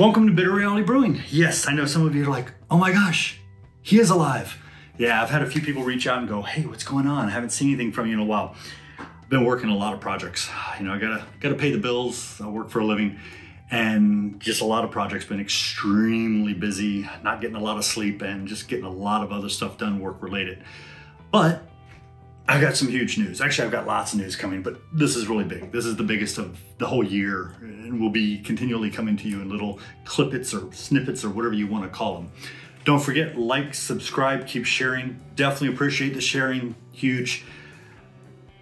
Welcome to Bitter Reality Brewing. Yes, I know some of you are like, oh my gosh, he is alive. Yeah, I've had a few people reach out and go, hey, what's going on? I haven't seen anything from you in a while. I've been working a lot of projects. You know, I gotta gotta pay the bills. I work for a living, and just a lot of projects. Been extremely busy, not getting a lot of sleep, and just getting a lot of other stuff done, work related. But I got some huge news. Actually, I've got lots of news coming, but this is really big. This is the biggest of the whole year and will be continually coming to you in little clippets or snippets or whatever you want to call them. Don't forget, like, subscribe, keep sharing. Definitely appreciate the sharing. Huge.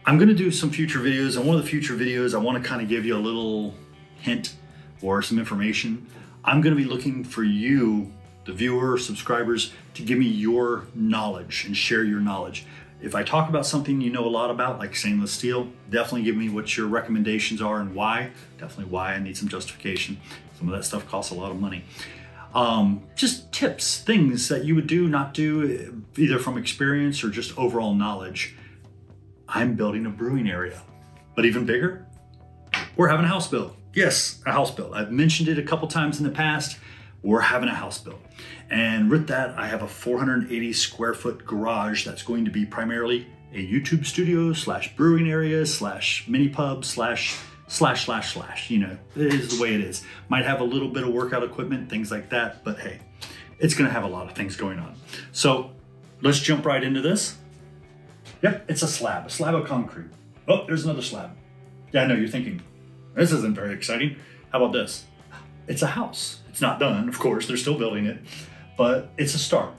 I'm going to do some future videos, and one of the future videos, I want to kind of give you a little hint or some information. I'm going to be looking for you, the viewer, subscribers, to give me your knowledge and share your knowledge. If I talk about something you know a lot about, like stainless steel, definitely give me what your recommendations are and why. Definitely why I need some justification. Some of that stuff costs a lot of money. Um, just tips, things that you would do, not do, either from experience or just overall knowledge. I'm building a brewing area, but even bigger, we're having a house built. Yes, a house built. I've mentioned it a couple times in the past. We're having a house built. And with that, I have a 480 square foot garage that's going to be primarily a YouTube studio slash brewing area slash mini pub slash slash slash slash. You know, it is the way it is. Might have a little bit of workout equipment, things like that, but hey, it's gonna have a lot of things going on. So let's jump right into this. Yep, it's a slab, a slab of concrete. Oh, there's another slab. Yeah, I know you're thinking, this isn't very exciting. How about this? It's a house. It's not done, of course, they're still building it but it's a start.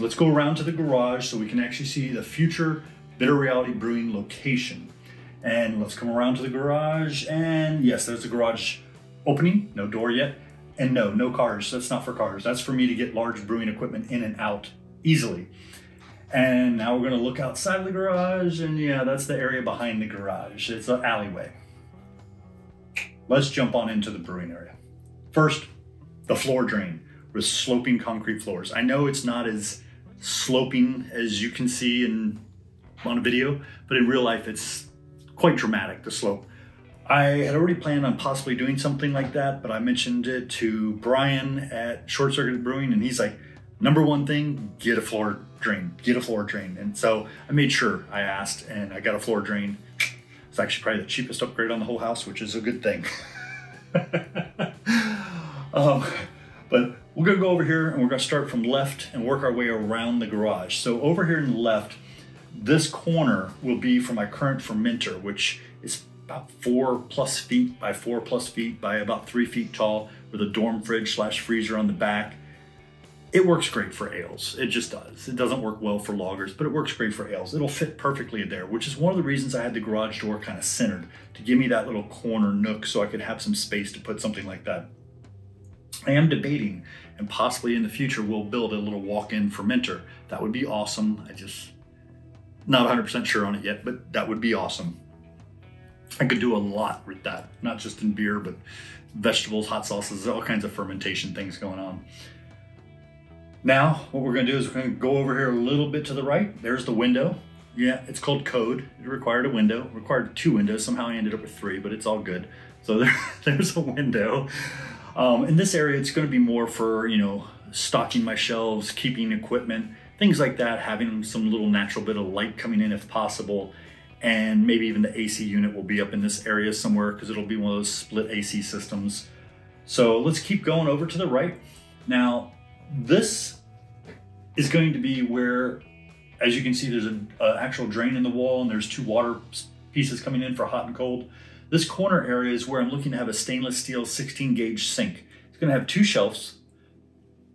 Let's go around to the garage so we can actually see the future Bitter Reality Brewing location. And let's come around to the garage and yes, there's the garage opening, no door yet. And no, no cars, that's not for cars. That's for me to get large brewing equipment in and out easily. And now we're gonna look outside of the garage and yeah, that's the area behind the garage. It's an alleyway. Let's jump on into the brewing area. First, the floor drain with sloping concrete floors. I know it's not as sloping as you can see in on a video, but in real life it's quite dramatic, the slope. I had already planned on possibly doing something like that, but I mentioned it to Brian at Short Circuit Brewing and he's like, number one thing, get a floor drain, get a floor drain. And so I made sure I asked and I got a floor drain. It's actually probably the cheapest upgrade on the whole house, which is a good thing. um, but we're gonna go over here and we're gonna start from left and work our way around the garage. So over here in the left, this corner will be for my current fermenter, which is about four plus feet by four plus feet by about three feet tall with a dorm fridge slash freezer on the back. It works great for ales. It just does. It doesn't work well for lagers, but it works great for ales. It'll fit perfectly there, which is one of the reasons I had the garage door kind of centered to give me that little corner nook so I could have some space to put something like that. I am debating and possibly in the future we'll build a little walk-in fermenter. That would be awesome. I just not 100% sure on it yet, but that would be awesome. I could do a lot with that, not just in beer, but vegetables, hot sauces, all kinds of fermentation things going on. Now, what we're gonna do is we're gonna go over here a little bit to the right. There's the window. Yeah, it's called code. It required a window, it required two windows. Somehow I ended up with three, but it's all good. So there, there's a window. Um, in this area, it's going to be more for, you know, stocking my shelves, keeping equipment, things like that, having some little natural bit of light coming in if possible. And maybe even the AC unit will be up in this area somewhere because it'll be one of those split AC systems. So let's keep going over to the right. Now, this is going to be where, as you can see, there's an actual drain in the wall and there's two water pieces coming in for hot and cold. This corner area is where I'm looking to have a stainless steel 16 gauge sink. It's gonna have two shelves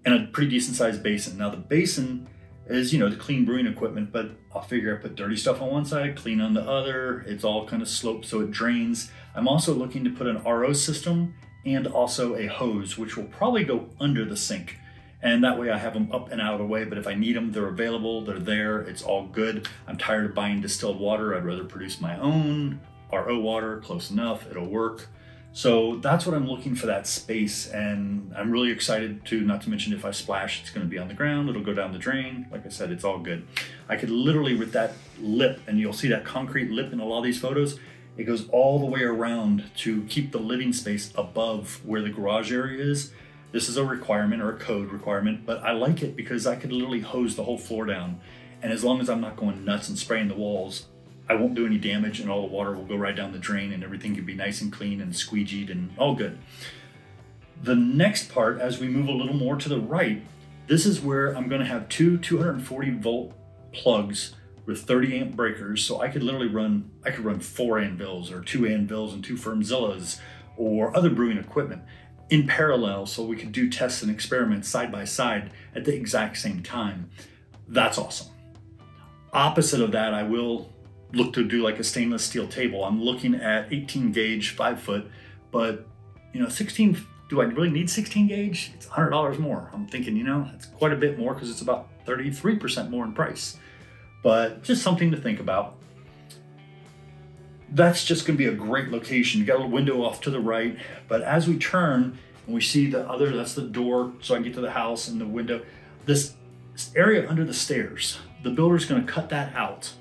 and a pretty decent sized basin. Now the basin is, you know, the clean brewing equipment, but I'll figure I put dirty stuff on one side, clean on the other. It's all kind of sloped so it drains. I'm also looking to put an RO system and also a hose, which will probably go under the sink. And that way I have them up and out of the way, but if I need them, they're available, they're there, it's all good. I'm tired of buying distilled water. I'd rather produce my own RO water, close enough, it'll work. So that's what I'm looking for that space and I'm really excited to, not to mention if I splash, it's gonna be on the ground, it'll go down the drain. Like I said, it's all good. I could literally with that lip, and you'll see that concrete lip in a lot of these photos, It goes all the way around to keep the living space above where the garage area is. This is a requirement or a code requirement, but I like it because I could literally hose the whole floor down. And as long as I'm not going nuts and spraying the walls, I won't do any damage and all the water will go right down the drain and everything can be nice and clean and squeegeed and all good. The next part, as we move a little more to the right, this is where I'm gonna have two 240 volt plugs with 30 amp breakers. So I could literally run, I could run four anvils or two anvils and two FermZillas or other brewing equipment in parallel so we could do tests and experiments side by side at the exact same time. That's awesome. Opposite of that, I will look to do like a stainless steel table. I'm looking at 18 gauge, five foot, but you know, 16, do I really need 16 gauge? It's $100 more. I'm thinking, you know, it's quite a bit more because it's about 33% more in price, but just something to think about. That's just gonna be a great location. You got a little window off to the right, but as we turn and we see the other, that's the door, so I get to the house and the window, this area under the stairs, the builder's gonna cut that out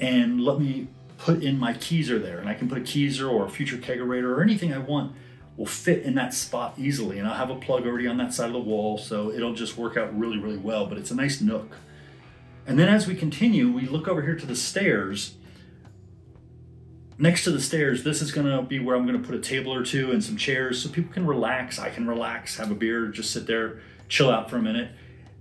and let me put in my keezer there. And I can put a keezer or a future kegerator or anything I want will fit in that spot easily. And I'll have a plug already on that side of the wall, so it'll just work out really, really well, but it's a nice nook. And then as we continue, we look over here to the stairs. Next to the stairs, this is gonna be where I'm gonna put a table or two and some chairs so people can relax. I can relax, have a beer, just sit there, chill out for a minute.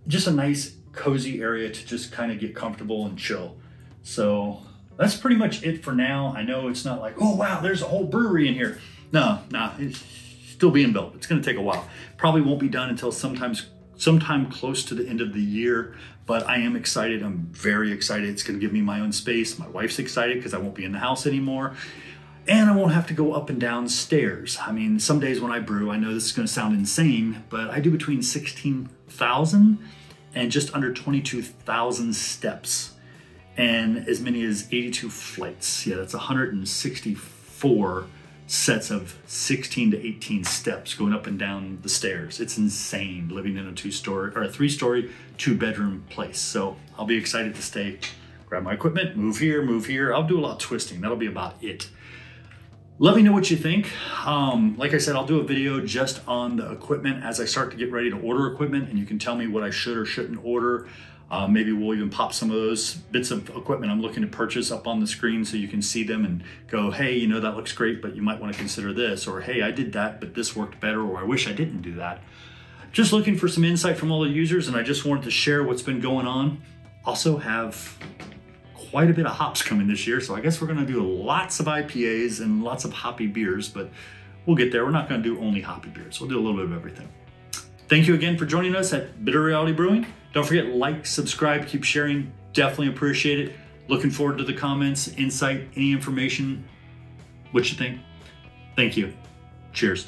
Just a nice cozy area to just kind of get comfortable and chill. So that's pretty much it for now. I know it's not like, oh wow, there's a whole brewery in here. No, no, it's still being built. It's gonna take a while. Probably won't be done until sometimes sometime close to the end of the year, but I am excited. I'm very excited. It's gonna give me my own space. My wife's excited because I won't be in the house anymore. And I won't have to go up and down stairs. I mean, some days when I brew, I know this is gonna sound insane, but I do between 16,000 and just under 22,000 steps and as many as 82 flights. Yeah, that's 164 sets of 16 to 18 steps going up and down the stairs. It's insane living in a two story or a three story, two bedroom place. So I'll be excited to stay, grab my equipment, move here, move here. I'll do a lot of twisting. That'll be about it. Let me know what you think. Um, like I said, I'll do a video just on the equipment as I start to get ready to order equipment and you can tell me what I should or shouldn't order. Uh, maybe we'll even pop some of those bits of equipment I'm looking to purchase up on the screen so you can see them and go, hey, you know, that looks great, but you might want to consider this, or hey, I did that, but this worked better, or I wish I didn't do that. Just looking for some insight from all the users, and I just wanted to share what's been going on. Also have quite a bit of hops coming this year, so I guess we're going to do lots of IPAs and lots of hoppy beers, but we'll get there. We're not going to do only hoppy beers. We'll do a little bit of everything. Thank you again for joining us at Bitter Reality Brewing. Don't forget, like, subscribe, keep sharing. Definitely appreciate it. Looking forward to the comments, insight, any information, what you think. Thank you. Cheers.